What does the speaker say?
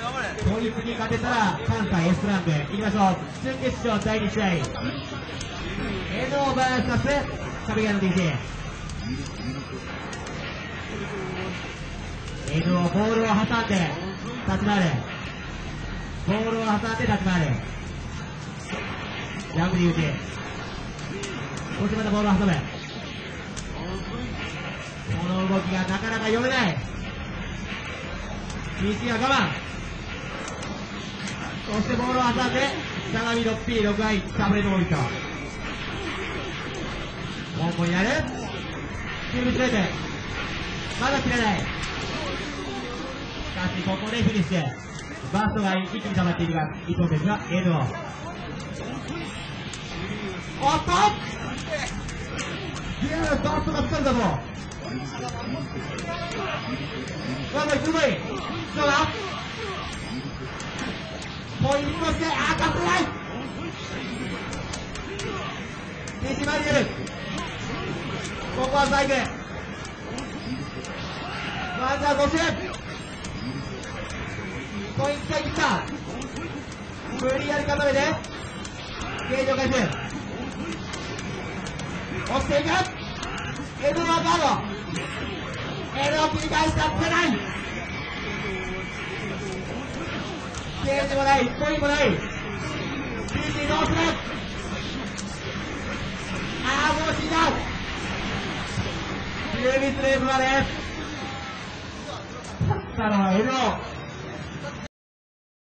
当日に勝てたら関西 S ランクいきましょう準決勝第2試合 NOVS 壁屋の DJ N をボールを挟んで立ち回るボールを挟んで立ち回るジャンプで打ちそしまたボールを挟むこの動きがなかなか読めない PC は我慢そしてボールを挟んで相模 6P6 i サブレノーイトモンモになる。キューブスレートまだ切れない。しかしここでフィニッシュ。バーストが一気に溜まっているが一本ですが N をおっと！ゲームバーストがつかんだぞ。わんばい、すごい。どうだ？ポイントして、あー、勝てない西マリエル。ここはサイク。ワンダー5周。ポイントが切った。無理やり固めて、ゲージを回収。押していく。エドワーカード。エドを切り返したつけないゲージもないポイントもない。PC どうするあーもう死んだ。ユービスレープまで。勝ったのはエド